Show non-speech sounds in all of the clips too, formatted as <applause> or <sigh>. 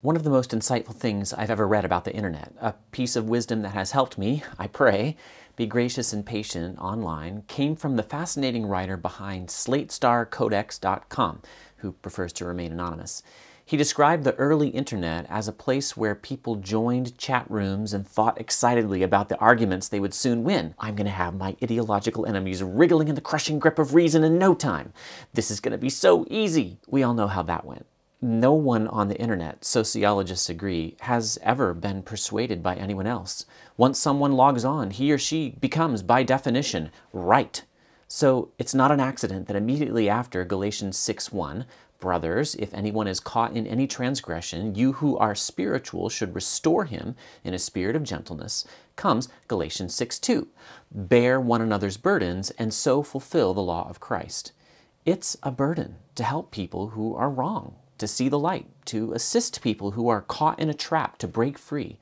One of the most insightful things I've ever read about the internet, a piece of wisdom that has helped me, I pray, be gracious and patient online, came from the fascinating writer behind SlateStarCodex.com, who prefers to remain anonymous. He described the early internet as a place where people joined chat rooms and thought excitedly about the arguments they would soon win. I'm going to have my ideological enemies wriggling in the crushing grip of reason in no time. This is going to be so easy. We all know how that went. No one on the internet, sociologists agree, has ever been persuaded by anyone else. Once someone logs on, he or she becomes, by definition, right. So it's not an accident that immediately after Galatians 6.1, Brothers, if anyone is caught in any transgression, you who are spiritual should restore him in a spirit of gentleness, comes Galatians 6.2, bear one another's burdens and so fulfill the law of Christ. It's a burden to help people who are wrong, to see the light, to assist people who are caught in a trap to break free.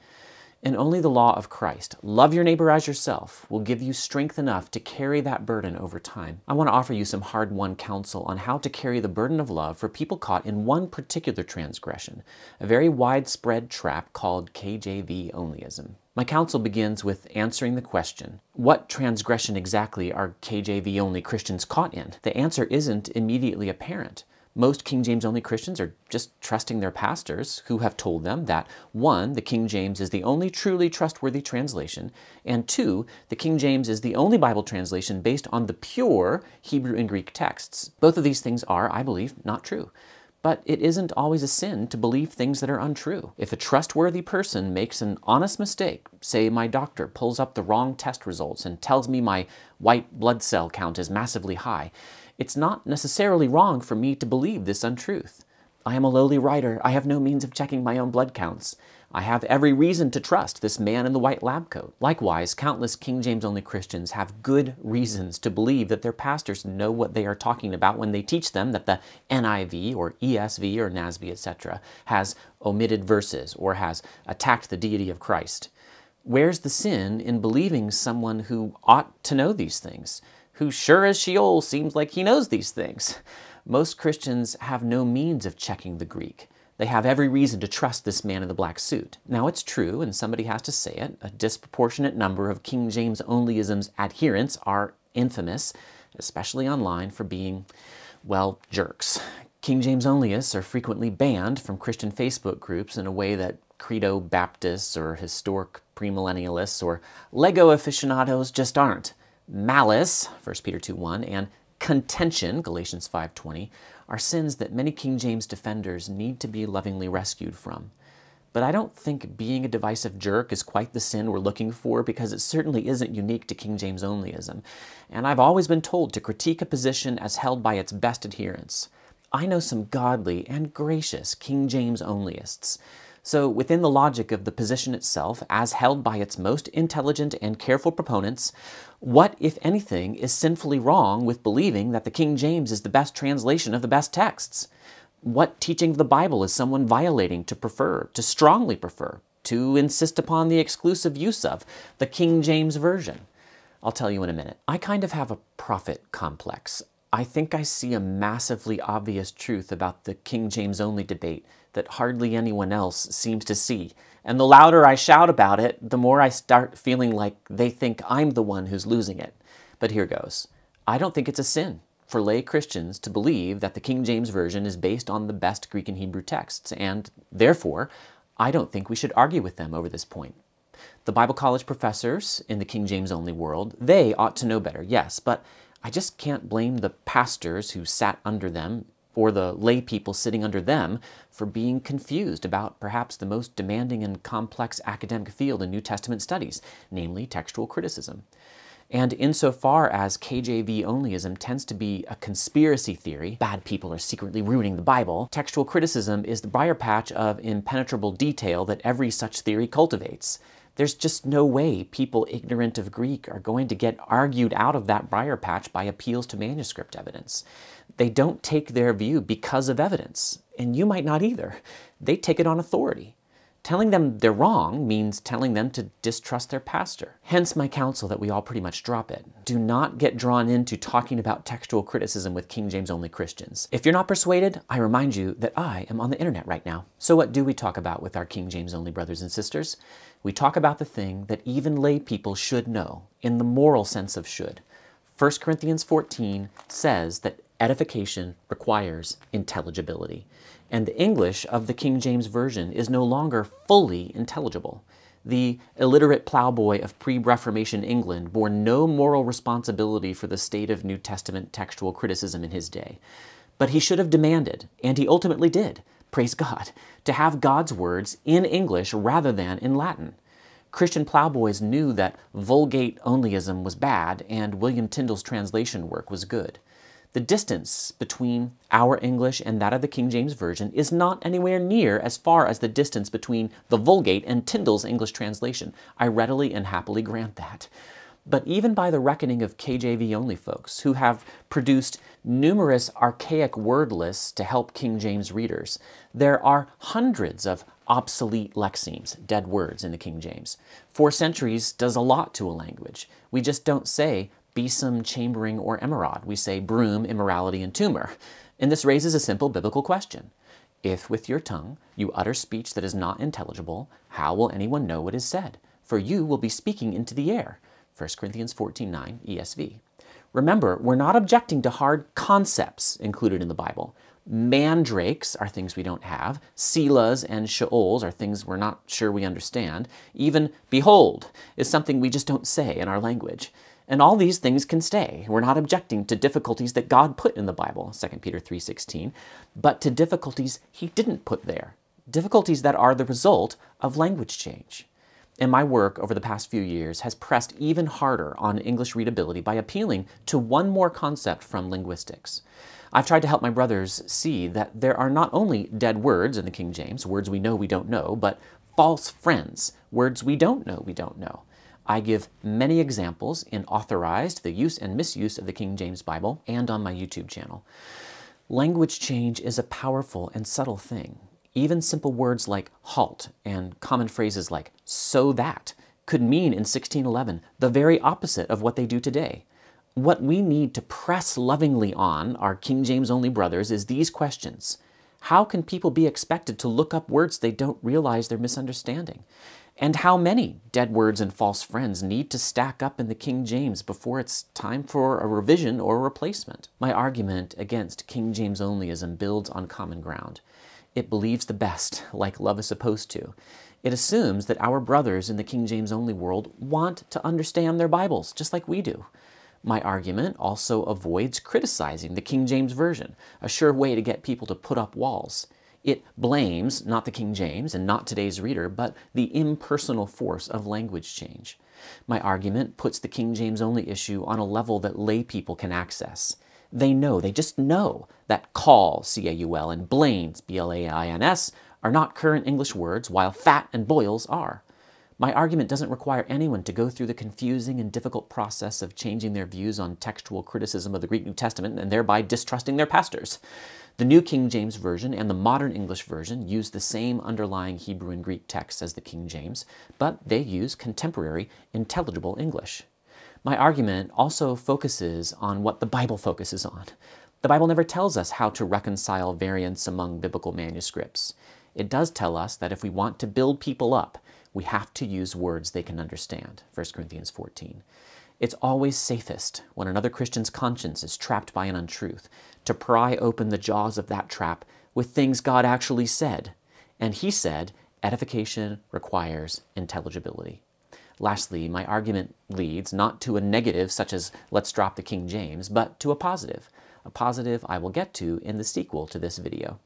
And only the law of Christ, love your neighbor as yourself, will give you strength enough to carry that burden over time. I want to offer you some hard won counsel on how to carry the burden of love for people caught in one particular transgression, a very widespread trap called KJV onlyism. My counsel begins with answering the question what transgression exactly are KJV only Christians caught in? The answer isn't immediately apparent. Most King James only Christians are just trusting their pastors who have told them that one, the King James is the only truly trustworthy translation, and two, the King James is the only Bible translation based on the pure Hebrew and Greek texts. Both of these things are, I believe, not true. But it isn't always a sin to believe things that are untrue. If a trustworthy person makes an honest mistake, say my doctor pulls up the wrong test results and tells me my white blood cell count is massively high, it's not necessarily wrong for me to believe this untruth. I am a lowly writer. I have no means of checking my own blood counts. I have every reason to trust this man in the white lab coat. Likewise, countless King James only Christians have good reasons to believe that their pastors know what they are talking about when they teach them that the NIV or ESV or NASB, etc., has omitted verses or has attacked the deity of Christ. Where's the sin in believing someone who ought to know these things? Who sure as Sheol seems like he knows these things. Most Christians have no means of checking the Greek. They have every reason to trust this man in the black suit. Now it's true, and somebody has to say it, a disproportionate number of King James onlyism's adherents are infamous, especially online, for being, well, jerks. King James onlyists are frequently banned from Christian Facebook groups in a way that credo Baptists or historic premillennialists or Lego aficionados just aren't malice, 1 Peter 2 1, and contention, Galatians 5.20, are sins that many King James defenders need to be lovingly rescued from. But I don't think being a divisive jerk is quite the sin we're looking for because it certainly isn't unique to King James onlyism. And I've always been told to critique a position as held by its best adherents. I know some godly and gracious King James onlyists so, within the logic of the position itself, as held by its most intelligent and careful proponents, what, if anything, is sinfully wrong with believing that the King James is the best translation of the best texts? What teaching of the Bible is someone violating to prefer, to strongly prefer, to insist upon the exclusive use of the King James Version? I'll tell you in a minute. I kind of have a prophet complex. I think I see a massively obvious truth about the King James only debate that hardly anyone else seems to see. And the louder I shout about it, the more I start feeling like they think I'm the one who's losing it. But here goes. I don't think it's a sin for lay Christians to believe that the King James Version is based on the best Greek and Hebrew texts, and therefore, I don't think we should argue with them over this point. The Bible college professors in the King James only world, they ought to know better, yes, but I just can't blame the pastors who sat under them or the lay people sitting under them for being confused about perhaps the most demanding and complex academic field in New Testament studies, namely textual criticism. And insofar as KJV onlyism tends to be a conspiracy theory, bad people are secretly ruining the Bible, textual criticism is the briar patch of impenetrable detail that every such theory cultivates. There's just no way people ignorant of Greek are going to get argued out of that briar patch by appeals to manuscript evidence. They don't take their view because of evidence, and you might not either. They take it on authority. Telling them they're wrong means telling them to distrust their pastor. Hence my counsel that we all pretty much drop it. Do not get drawn into talking about textual criticism with King James only Christians. If you're not persuaded, I remind you that I am on the internet right now. So what do we talk about with our King James only brothers and sisters? We talk about the thing that even lay people should know, in the moral sense of should. 1 Corinthians 14 says that edification requires intelligibility and the English of the King James Version is no longer fully intelligible. The illiterate plowboy of pre Reformation England bore no moral responsibility for the state of New Testament textual criticism in his day. But he should have demanded, and he ultimately did, praise <laughs> God, to have God's words in English rather than in Latin. Christian plowboys knew that Vulgate onlyism was bad and William Tyndale's translation work was good. The distance between our English and that of the King James Version is not anywhere near as far as the distance between the Vulgate and Tyndale's English translation. I readily and happily grant that. But even by the reckoning of KJV only folks, who have produced numerous archaic word lists to help King James readers, there are hundreds of obsolete lexemes, dead words in the King James. Four centuries does a lot to a language. We just don't say besom, chambering, or emerods. We say broom, immorality, and tumor. And this raises a simple biblical question. If with your tongue you utter speech that is not intelligible, how will anyone know what is said? For you will be speaking into the air. 1 Corinthians 14 9 ESV. Remember, we're not objecting to hard concepts included in the Bible. Mandrakes are things we don't have. Selahs and Sheols are things we're not sure we understand. Even behold is something we just don't say in our language. And all these things can stay. We're not objecting to difficulties that God put in the Bible, 2 Peter 3:16, but to difficulties he didn't put there. Difficulties that are the result of language change. And my work over the past few years has pressed even harder on English readability by appealing to one more concept from linguistics. I've tried to help my brothers see that there are not only dead words in the King James, words we know we don't know, but false friends, words we don't know we don't know. I give many examples in Authorized, the use and misuse of the King James Bible, and on my YouTube channel. Language change is a powerful and subtle thing. Even simple words like halt and common phrases like so that could mean in 1611 the very opposite of what they do today. What we need to press lovingly on our King James only brothers is these questions. How can people be expected to look up words they don't realize they're misunderstanding? And how many dead words and false friends need to stack up in the King James before it's time for a revision or a replacement? My argument against King James onlyism builds on common ground. It believes the best, like love is supposed to. It assumes that our brothers in the King James only world want to understand their Bibles, just like we do. My argument also avoids criticizing the King James Version, a sure way to get people to put up walls. It blames not the King James and not today's reader, but the impersonal force of language change. My argument puts the King James only issue on a level that lay people can access. They know, they just know, that call, C A U L, and blains, B L A I N S, are not current English words, while fat and boils are. My argument doesn't require anyone to go through the confusing and difficult process of changing their views on textual criticism of the Greek New Testament and thereby distrusting their pastors. The New King James Version and the Modern English Version use the same underlying Hebrew and Greek texts as the King James, but they use contemporary, intelligible English. My argument also focuses on what the Bible focuses on. The Bible never tells us how to reconcile variants among biblical manuscripts. It does tell us that if we want to build people up, we have to use words they can understand, 1 Corinthians 14. It's always safest when another Christian's conscience is trapped by an untruth to pry open the jaws of that trap with things God actually said. And He said, edification requires intelligibility. Lastly, my argument leads not to a negative such as let's drop the King James, but to a positive. A positive I will get to in the sequel to this video.